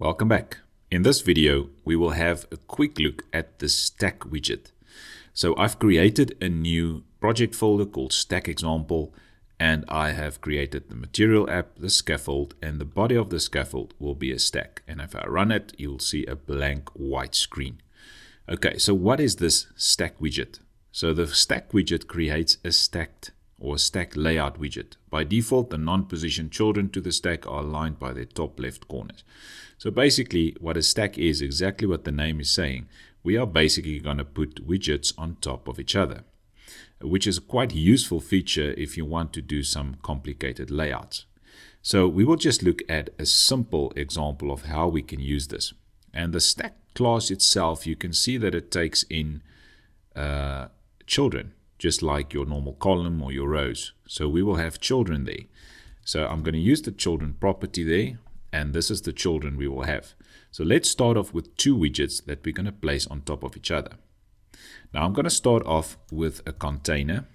Welcome back. In this video, we will have a quick look at the stack widget. So I've created a new project folder called stack example and I have created the material app, the scaffold, and the body of the scaffold will be a stack. And if I run it, you'll see a blank white screen. Okay, so what is this stack widget? So the stack widget creates a stacked or stack layout widget. By default, the non-positioned children to the stack are aligned by their top left corners. So basically, what a stack is, exactly what the name is saying, we are basically going to put widgets on top of each other which is a quite useful feature if you want to do some complicated layouts. So we will just look at a simple example of how we can use this. And the stack class itself, you can see that it takes in uh, children, just like your normal column or your rows. So we will have children there. So I'm going to use the children property there, and this is the children we will have. So let's start off with two widgets that we're going to place on top of each other. Now I'm going to start off with a container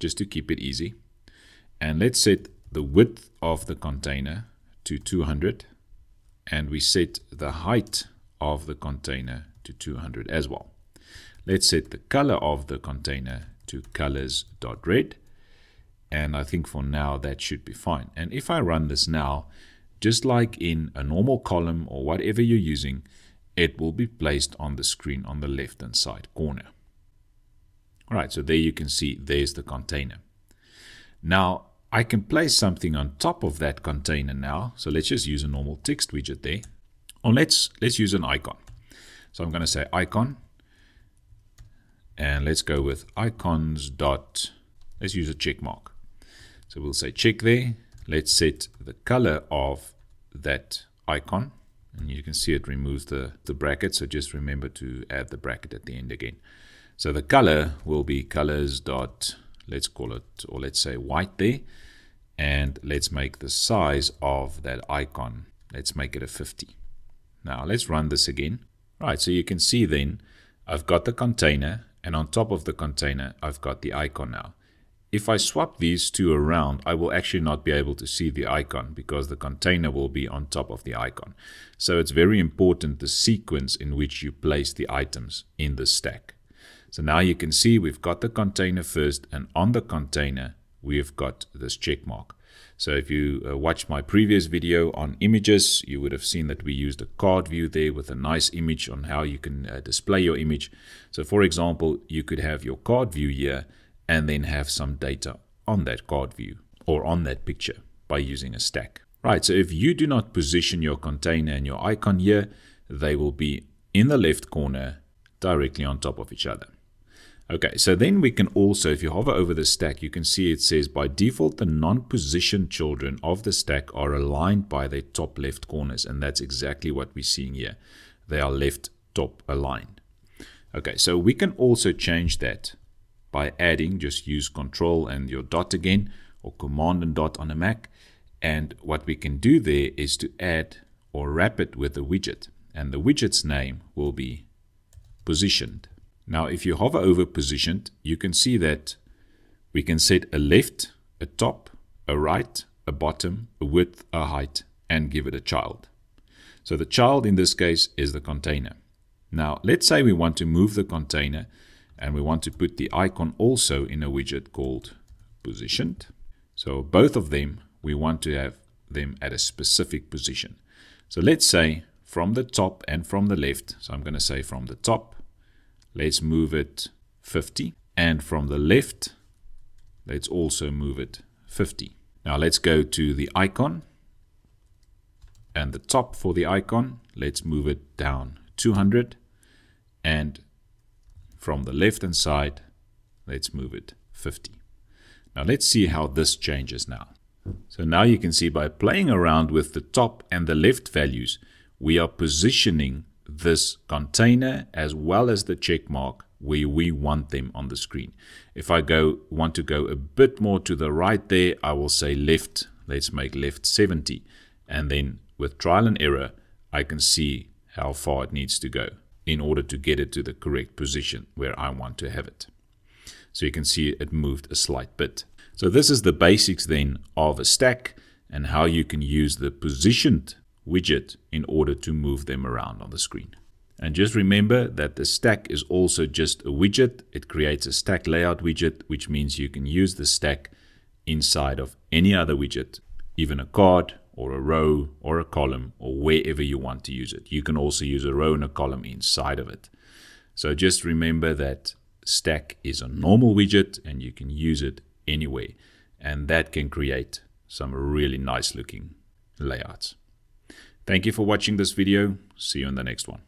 just to keep it easy. And let's set the width of the container to 200 and we set the height of the container to 200 as well. Let's set the color of the container to colors.red and I think for now that should be fine. And if I run this now, just like in a normal column or whatever you're using, it will be placed on the screen on the left hand side corner. All right, so there you can see there's the container. Now I can place something on top of that container now. So let's just use a normal text widget there. Or let's let's use an icon. So I'm going to say icon and let's go with icons dot let's use a check mark. So we'll say check there. Let's set the color of that icon. And you can see it removes the, the bracket. So just remember to add the bracket at the end again. So the color will be colors dot let's call it or let's say white there. And let's make the size of that icon. Let's make it a 50 now let's run this again. Right so you can see then I've got the container and on top of the container I've got the icon now if I swap these two around, I will actually not be able to see the icon because the container will be on top of the icon. So it's very important the sequence in which you place the items in the stack. So now you can see we've got the container first and on the container we've got this check mark. So if you uh, watched my previous video on images, you would have seen that we used a card view there with a nice image on how you can uh, display your image. So for example, you could have your card view here and then have some data on that card view or on that picture by using a stack. Right, so if you do not position your container and your icon here, they will be in the left corner directly on top of each other. Okay, so then we can also, if you hover over the stack, you can see it says by default the non-positioned children of the stack are aligned by their top left corners, and that's exactly what we're seeing here. They are left top aligned. Okay, so we can also change that by adding, just use control and your dot again or command and dot on a Mac. And what we can do there is to add or wrap it with a widget. And the widget's name will be positioned. Now, if you hover over positioned, you can see that we can set a left, a top, a right, a bottom, a width, a height, and give it a child. So the child in this case is the container. Now, let's say we want to move the container and we want to put the icon also in a widget called positioned. So both of them, we want to have them at a specific position. So let's say from the top and from the left. So I'm going to say from the top, let's move it 50. And from the left, let's also move it 50. Now let's go to the icon and the top for the icon. Let's move it down 200 and from the left hand side, let's move it 50. Now let's see how this changes now. So now you can see by playing around with the top and the left values, we are positioning this container as well as the check mark where we want them on the screen. If I go want to go a bit more to the right there, I will say left, let's make left 70. And then with trial and error, I can see how far it needs to go in order to get it to the correct position where I want to have it. So you can see it moved a slight bit. So this is the basics then of a stack and how you can use the positioned widget in order to move them around on the screen. And just remember that the stack is also just a widget. It creates a stack layout widget, which means you can use the stack inside of any other widget, even a card or a row or a column or wherever you want to use it. You can also use a row and a column inside of it. So just remember that stack is a normal widget and you can use it anywhere. And that can create some really nice looking layouts. Thank you for watching this video. See you in the next one.